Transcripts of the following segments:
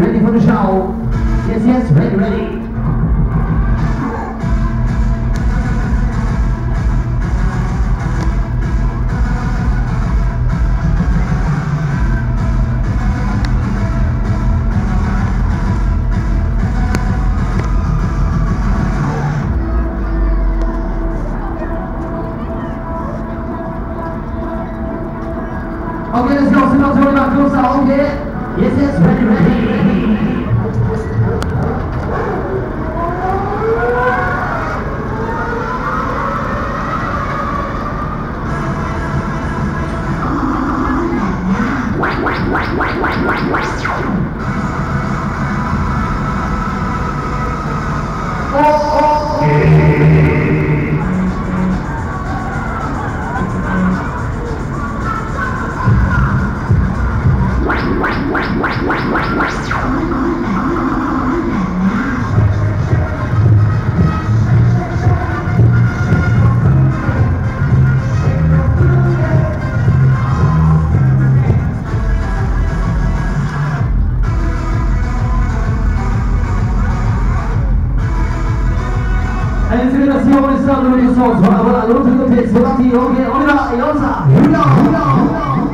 ready, for the show. Yes, yes, ready, ready. Okay, let's go. Sometimes we're about close out. Okay. Yes, yes, ready, ready, ready. Let's not lose souls, brother. Lose the peace, brother. Yogi, Oliver, Yosa. Here we go, here we go, here we go.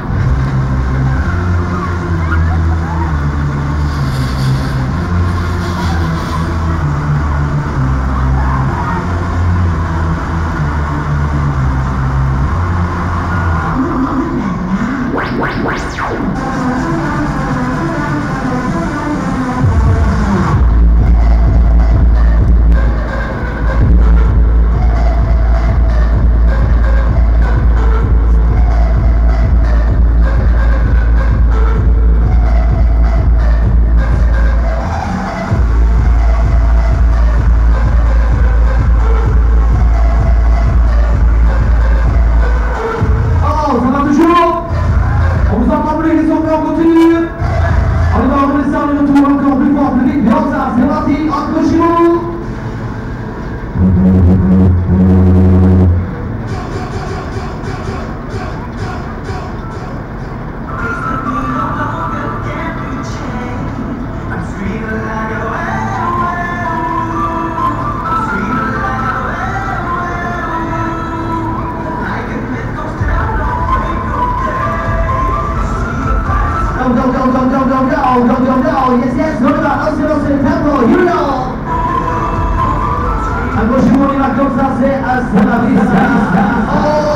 muchachos hace hasta la vista.